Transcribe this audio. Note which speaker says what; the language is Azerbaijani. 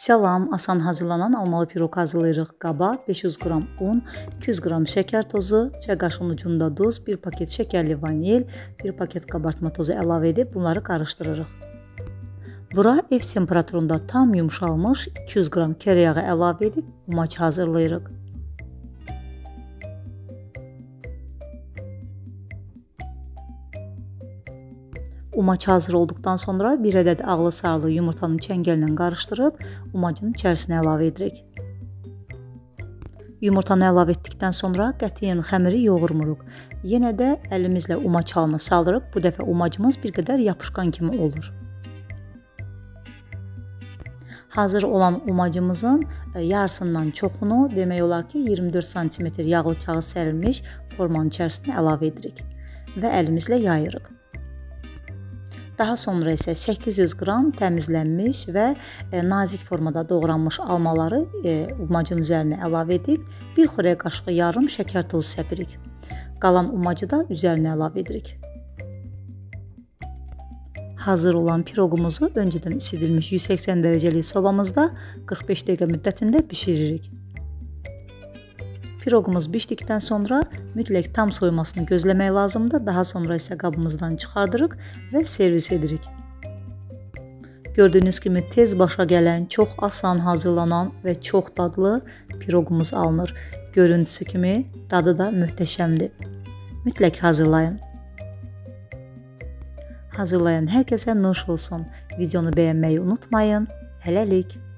Speaker 1: Salam, asan hazırlanan almalı piroq hazırlayırıq. Qaba 500 qram un, 200 qram şəkər tozu, çay qaşığının ucunda duz, 1 paket şəkərli vanil, 1 paket qabartma tozu əlavə edib bunları qarışdırırıq. Bura ev temperaturunda tam yumşalmış 200 qram kərə yağı əlavə edib umaç hazırlayırıq. Umaç hazır olduqdan sonra 1 ədəd ağlı sarılı yumurtanın çəngəllə qarışdırıb umacın içərisinə əlavə edirik. Yumurtanı əlavə etdikdən sonra qətiyyən xəmiri yoğurmuruq. Yenə də əlimizlə umaç halına saldırıb bu dəfə umacımız bir qədər yapışqan kimi olur. Hazır olan umacımızın e, yarısından çoxunu, demək olar ki, 24 sm yağlı kağız sərilmiş formanın içərisinə əlavə edirik və əlimizlə yayırıq. Daha sonra isə 800 qram təmizlənmiş və e, nazik formada doğranmış almaları e, umacın üzərinə əlavə edib bir xörək qaşığı yarım şəkər tozu səpirik. Qalan umacı da üzərinə əlavə edirik. Hazır olan piroqumuzu öncədən isidilmiş 180 dərəcəlik sobamızda 45 dəqiqə müddətində bişiririk. Piroqumuz bişdikdən sonra mütləq tam soymasını gözləmək lazımdır. Daha sonra isə qabımızdan çıxardırıq və servis edirik. Gördüyünüz kimi tez başa gələn, çox asan hazırlanan və çox dadlı piroqumuz alınır. Görüntüsü kimi dadı da möhtəşəmdir. Mütləq hazırlayın. Hazırlayan hər kəsə nuş olsun. Videonu bəyənməyi unutmayın. Hələlik.